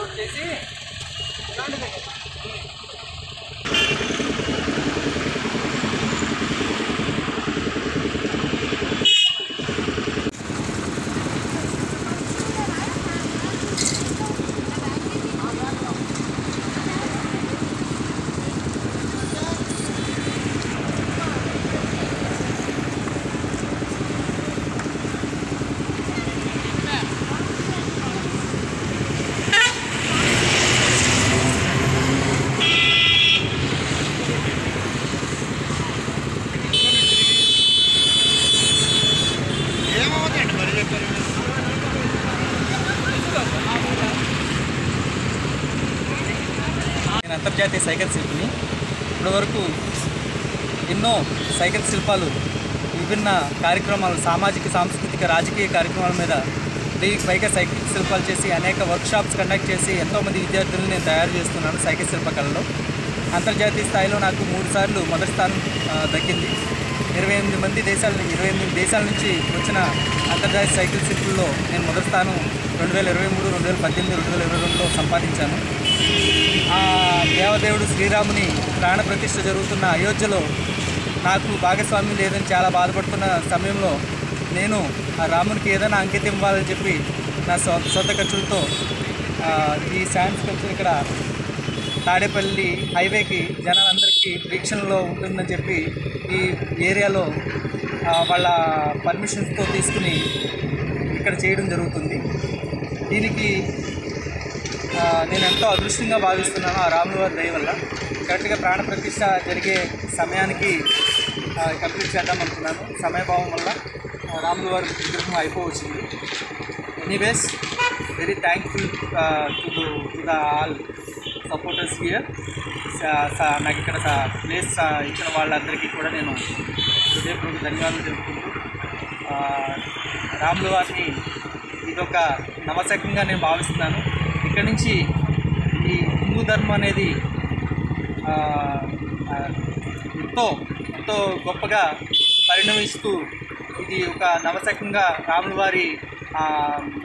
ఇప్పుడు నేను అంతర్జాతీయ సైకిల్ శిల్పిని. ఇప్పటివరకు ఎన్నో సైకిల్ శిల్పాలు విభిన్న కార్యక్రమాలు సామాజిక సాంస్కృతిక రాజకీయ కార్యక్రమాల మీద వెయ్యికి పైగా సైకిల్ శిల్పాలు చేసి అనేక వర్క్షాప్స్ కండక్ట్ చేసి ఎంతోమంది విద్యార్థులను నేను తయారు చేస్తున్నాను సైకిల్ శిల్పకళలో. అంతర్జాతీయ స్థాయిలో నాకు మూడు సార్లు మొదటి స్థానం దక్కింది. ఇరవై ఎనిమిది మంది దేశాల ఇరవై ఎనిమిది దేశాల నుంచి వచ్చిన అంతర్జాతీయ సైకిల్ శిల్పుల్లో నేను మొదటి స్థానం రెండు వేల ఇరవై మూడు రెండు వేల పద్దెనిమిది రెండు వేల ఇరవై రెండులో సంపాదించాను. ఆ దేవదేవుడు శ్రీరాముని ప్రాణప్రతిష్ఠ జరుగుతున్న అయోధ్యలో నాకు భాగస్వామ్యం లేదని చాలా బాధపడుతున్న సమయంలో నేను ఆ రామునికి ఏదైనా అంకితం ఇవ్వాలని చెప్పి నా సొంత ఖర్చులతో ఈ సైన్స్ ఖర్చులు ఇక్కడ తాడేపల్లి హైవేకి జనాలందరికీ వీక్షణలో ఉంటుందని చెప్పి ఈ ఏరియాలో వాళ్ళ పర్మిషన్స్తో తీసుకుని ఇక్కడ చేయడం జరుగుతుంది. దీనికి నేను ఎంతో అదృష్టంగా భావిస్తున్నాను ఆ రాములవారి దయ వల్ల. కరెక్ట్గా ప్రాణప్రతిష్ఠ జరిగే సమయానికి కంప్లీట్ చేద్దాం అనుకున్నాను. సమయభావం వల్ల రాములవారి విగ్రహం అయిపోవచ్చింది. Anyways very thankful to to the all. Supporters here నాకు ఇక్కడ ప్లేస్ ఇచ్చిన వాళ్ళందరికీ కూడా నేను హృదయపూర్వక ధన్యవాదాలు తెలుపుకుంటూ రాముల వారిని ఇదొక నవశకంగా నేను భావిస్తున్నాను. ఇక్కడి నుంచి ఈ హిందూ ధర్మం అనేది ఎంతో ఎంతో గొప్పగా పరిణమిస్తూ ఇది ఒక నవశకంగా రాముల వారి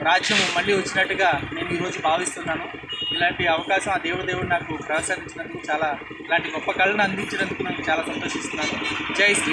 రాజ్యం మళ్ళీ వచ్చినట్టుగా నేను ఈరోజు భావిస్తున్నాను. ఇలాంటి అవకాశం ఆ దేవుడు నాకు ప్రసాదించినందుకు చాలా ఇలాంటి గొప్ప కళను అందించినందుకు నాకు చాలా సంతోషిస్తున్నాను జై శ్రీరామ్.